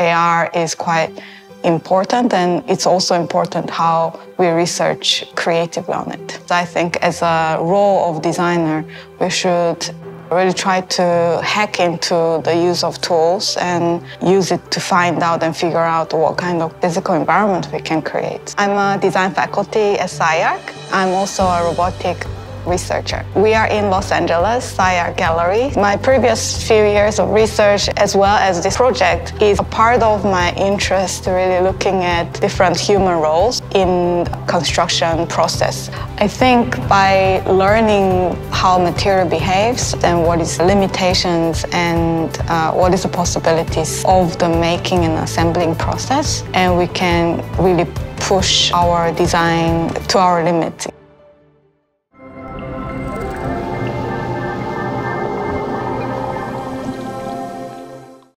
AR is quite important and it's also important how we research creatively on it. I think as a role of designer, we should really try to hack into the use of tools and use it to find out and figure out what kind of physical environment we can create. I'm a design faculty at SCI-Arc. I'm also a robotic researcher. We are in Los Angeles, SCI-Arc Gallery. My previous few years of research as well as this project is a part of my interest really looking at different human roles in construction process. I think by learning how material behaves and what is the limitations and uh, what is the possibilities of the making and assembling process and we can really push our design to our limits.